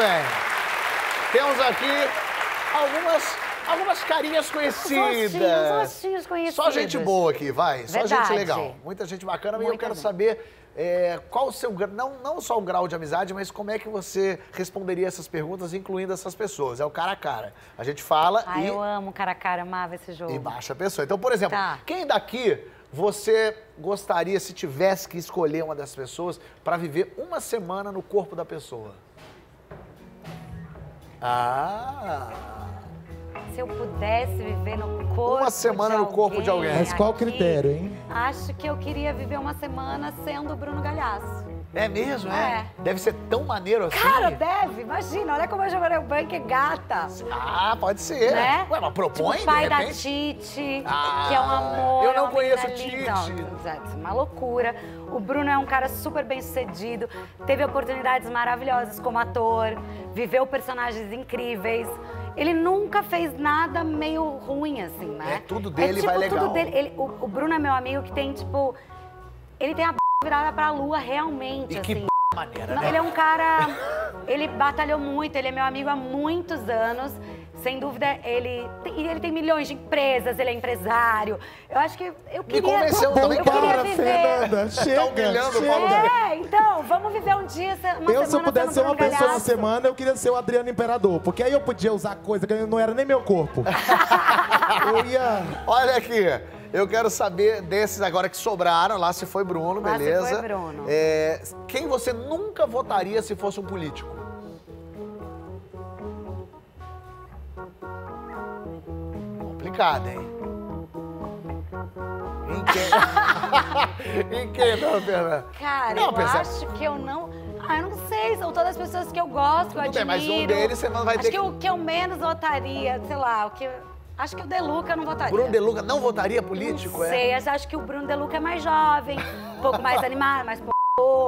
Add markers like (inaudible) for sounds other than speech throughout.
bem. Temos aqui algumas, algumas carinhas conhecidas. rostinhos conhecidos. Só gente boa aqui, vai. Só gente Verdade. legal. Muita gente bacana. E eu quero saber é, qual o seu... Não, não só o grau de amizade, mas como é que você responderia essas perguntas, incluindo essas pessoas. É o cara a cara. A gente fala Ai, e, eu amo cara a cara, amava esse jogo. e baixa a pessoa. Então, por exemplo, Tá. quem daqui você gostaria, se tivesse que escolher uma dessas pessoas, para viver uma semana no corpo da pessoa? Ah... Se eu pudesse viver no corpo Uma semana de no corpo de alguém. Mas qual o aqui, critério, hein? Acho que eu queria viver uma semana sendo o Bruno Galhaço. É mesmo, é? É. Deve ser tão maneiro assim. Cara, deve, imagina, olha como a Giovanna Bank é gata. Ah, pode ser. Né? Ué, mas propõe, tipo, o pai de da? Titi, Ah, que é um amor. eu não é uma conheço Titi. Então, é uma loucura. O Bruno é um cara super bem sucedido, teve oportunidades maravilhosas como ator, viveu personagens incríveis. Ele nunca fez nada meio ruim, assim, né? É, tudo dele tipo, vai legal. Tudo dele. Ele- o, o Bruno é meu amigo que tem, tipo. Ele tem a virada pra lua realmente, E que assim. maneira, Não, né? ele é um cara. (laughs) Ele batalhou muito, ele é meu amigo há muitos anos. Sem dúvida, ele tem, e ele tem milhões de empresas, ele é empresário. Eu acho que eu queria. convenceu (laughs) eu também, queria Para, viver. Fernanda, chega, humilhando o chega. É, então, vamos viver um dia, uma Eu, se eu pudesse ser uma pessoa na semana, eu queria ser o Adriano Imperador. Porque aí eu podia usar coisa que não era nem meu corpo. (laughs) eu ia... Olha aqui, eu quero saber desses agora que sobraram, lá se foi Bruno, Lá se beleza? foi Bruno. É, quem você nunca votaria se fosse um político? Complicado, hein? (laughs) Em quem? em quem, não, Fernanda? Cara, Não, eu acho que eu não. Ah, eu não sei, são todas as pessoas que eu gosto, que eu Tudo bem, admiro. mas um deles você não vai acho ter que... que- o que eu menos votaria, sei lá, o que. Acho que o Deluca não votaria. Bruno De Luca não votaria político, Não é? sei, acho que o Bruno Deluca é mais jovem, um pouco mais (laughs) animado, mais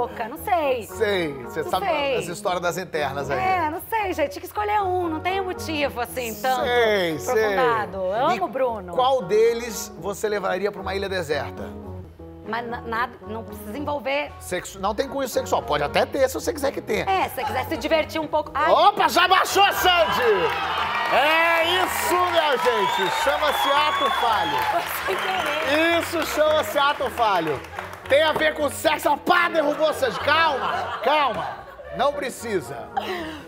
boca, não sei. Sei, você Não sabe sei. as histórias das internas aí. É, não sei, gente, tinha que escolher um, não tem motivo assim, tanto sei, sei. aprofundado. Eu E amo o Bruno. Qual deles você levaria para uma ilha deserta? Mas na- nada, não precisa envolver. Sexu... Não tem cunho sexual. Pode até ter, se você quiser que tenha. É, se você quiser se divertir um pouco. Ai, Opa, já baixou, Sandy! É isso, minha gente. Chama-se ato falho. Isso chama-se ato falho. Tem a ver com sexo. Pá, derrubou Sandy. Calma, calma. Não precisa.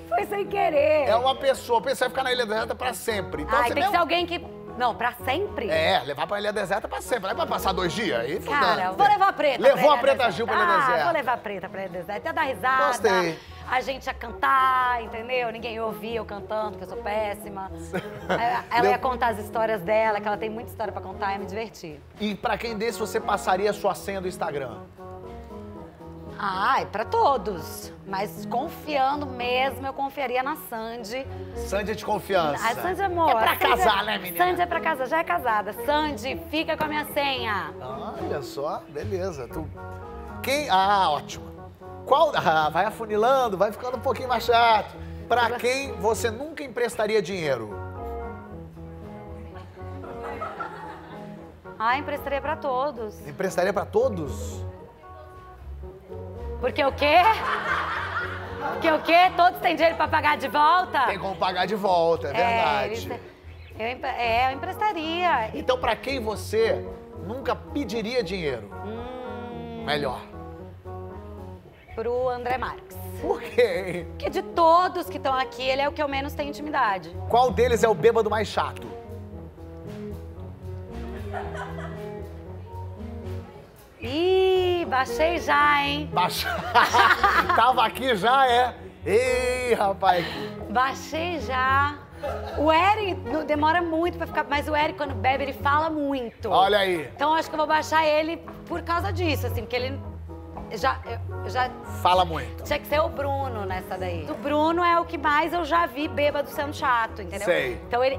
Foi sem querer. É uma pessoa. Pessoa vai ficar na ilha deserta pra sempre. Então, Ai, tem que mesmo- ser alguém que. Não, pra sempre? É, levar pra ilha deserta pra sempre. Não é pra passar dois dias. Aí Cara, vou levar a preta. Levou a preta. Gil pra ilha ah, deserta. vou levar a preta pra ilha deserta. Ia dar risada. Gostei. A gente ia cantar, entendeu? Ninguém ia ouvir eu cantando, que eu sou péssima. (laughs) Ela- ela ia contar as histórias dela, que ela tem muita história pra contar, ia me divertir. E pra quem desse você passaria a sua senha do Instagram? Ai, pra todos. Mas confiando mesmo, eu confiaria na Sandy. Sandy é de confiança. A Sandy, amor. É pra Sandy casar, né, menina? Sandy é pra casar, já é casada. Sandy, fica com a minha senha. Olha só, beleza. Tu... Quem. Ah, ótimo. Qual. Ah, vai afunilando, vai ficando um pouquinho mais chato. Pra quem você nunca emprestaria dinheiro? Ai, emprestaria pra todos. Emprestaria pra todos? Porque o quê? Porque o quê? Todos têm dinheiro pra pagar de volta? Tem como pagar de volta, é verdade. eles- eu, é, eu emprestaria. Então, pra quem você nunca pediria dinheiro? Hum, Melhor. pro André Marques. Por quê? Porque de todos que estão aqui, ele é o que eu menos tenho intimidade. Qual deles é o bêbado mais chato? Ih, baixei já, hein? Baixa. (laughs) Tava aqui já, é? Ei, rapaz. Baixei já. O Eric demora muito pra ficar, mas o Eric, quando bebe, ele fala muito. Olha aí. Então acho que eu vou baixar ele por causa disso, assim, porque ele já, já Fala muito. tinha que ser o Bruno nessa daí. O Bruno é o que mais eu já vi bêbado sendo chato, entendeu? Sei. Então ele,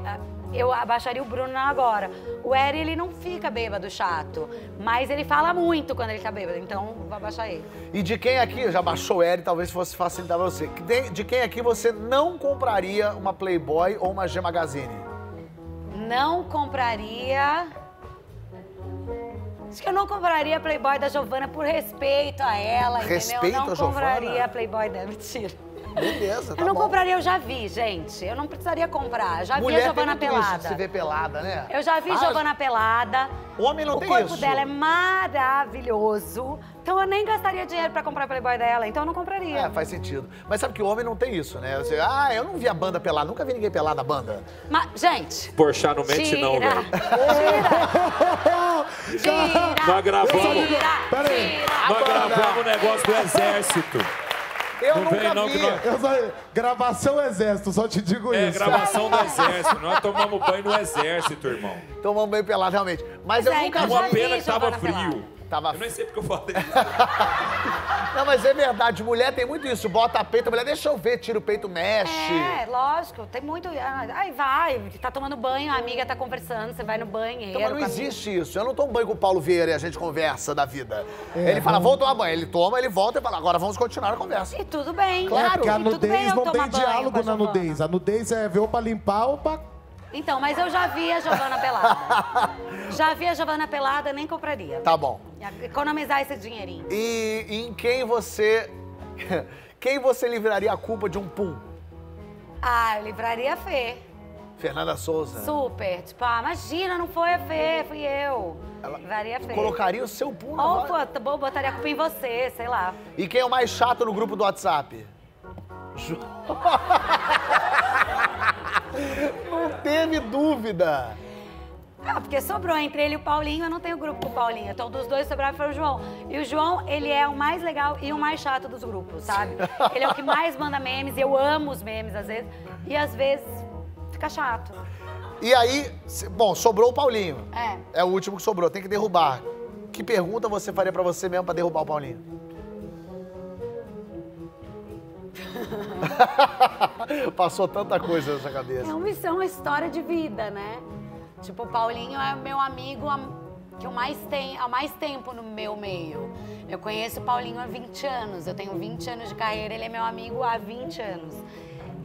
eu abaixaria o Bruno agora. O Eric, ele não fica bêbado chato, mas ele fala muito quando ele tá bêbado, então vou abaixar ele. E de quem aqui, já baixou o Eri, talvez fosse facilitar pra você. De- De quem aqui você não compraria uma Playboy ou uma G Magazine? Não compraria. Acho que eu não compraria a Playboy da Giovana por respeito a ela, Respeito entendeu? Não a compraria a Playboy dela. Mentira. Beleza, tá eu não bom. compraria, eu já vi, gente. Eu não precisaria comprar. Eu já vi a Mulher tem Giovana muito isso de pelada. se ver pelada, né? Eu já vi Ah, Giovana pelada. Homem não o tem corpo isso. dela é maravilhoso. Então eu nem gastaria dinheiro pra comprar Playboy dela, então eu não compraria. É, faz sentido. Mas sabe que o homem não tem isso, né? Você, ah, eu não vi a banda pelada, nunca vi ninguém pelado na banda. Mas, gente, Porchat não mente não, tira, velho. tira, tira, Nós gravamos. tira, Pera aí. tira. Nós gravamos o negócio do exército. Eu Não nunca vem não vi. nós- Eu só- gravação Exército, só te digo É, isso. gravação do (laughs) exército. Nós tomamos banho no exército, irmão. Tomamos bem pelado, realmente. Mas eu Mas é, nunca então vi. Uma pena que tava frio. Tava Eu nem sei porque eu falei isso. (laughs) Não, mas é verdade. Mulher tem muito isso. Bota peito, a mulher, deixa eu ver, tira o peito, mexe. É, lógico, tem muito. ah, Aí vai, tá tomando banho, a amiga tá conversando, você vai no banheiro. Então, mas não existe isso. Eu não tomo banho com o Paulo Vieira e a gente conversa da vida. ele fala, vou tomar banho. Ele toma, ele volta e fala, agora vamos continuar a conversa. E tudo bem. Claro. É, porque a tudo bem nudez eu não tem diálogo a na nudez. A nudez é ver ou pra limpar ou pra. Então, mas eu já vi a Giovana pelada. (laughs) já vi a Giovana pelada, nem compraria. Tá bom. Economizar esse dinheirinho. E em quem você... (laughs) Quem você livraria a culpa de um pum? Ah, eu livraria a Fê. Fernanda Souza. Super. Tipo, ah, imagina, não foi a Fê, fui eu. Ela- Livraria a Fê. Colocaria o seu pum na tá bom, botaria a culpa em você, sei lá. E quem é o mais chato no grupo do WhatsApp? (laughs) Ju- (laughs) Não teve dúvida. Ah, porque sobrou entre ele e o Paulinho, eu não tenho grupo com o Paulinho. Então, dos dois sobraram foi o João. E o João, ele é o mais legal e o mais chato dos grupos, sabe? Ele é o que mais manda memes, eu amo os memes às vezes. E às vezes fica chato. E aí, bom, sobrou o Paulinho. É. É o último que sobrou, tem que derrubar. Que pergunta você faria pra você mesmo pra derrubar o Paulinho? (laughs) (laughs) Passou tanta coisa nessa cabeça. É uma, é uma história de vida, né? Tipo, o Paulinho é meu amigo que eu mais tenho, há mais tempo no meu meio. Eu conheço o Paulinho há 20 anos, eu tenho 20 anos de carreira, ele é meu amigo há 20 anos.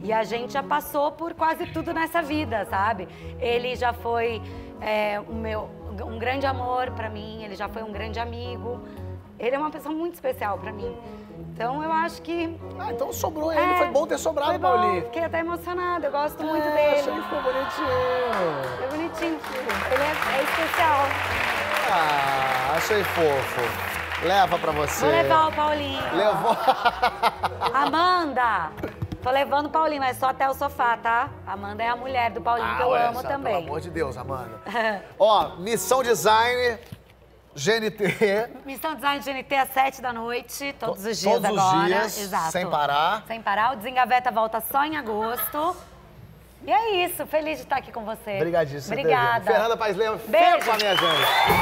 E a gente já passou por quase tudo nessa vida, sabe? Ele já foi é, um, meu, um grande amor pra mim, ele já foi um grande amigo. Ele é uma pessoa muito especial pra mim. Então eu acho que Ah, então sobrou ele. é, Foi bom ter sobrado, foi bom, Paulinho. Fiquei até emocionada, eu gosto muito É, dele. achei que ficou bonitinho. É bonitinho. Ele é, é especial. Ah, achei fofo. Leva pra você. Vou levar o Paulinho. Levou. (laughs) Amanda! Tô levando o Paulinho, mas só até o sofá, tá? Amanda é a mulher do Paulinho que eu amo também. Pelo amor de Deus, Amanda. (laughs) Ó, missão design, GNT. Missão Design de GNT às 7 da noite, todos os dias Todos os agora. dias, Exato. sem parar. Sem parar. O Desengaveta volta só em agosto. E é isso, feliz de estar aqui com você. Obrigadíssimo. Obrigada. Fernanda Paes Lema, Beijo. fefa, minha gente.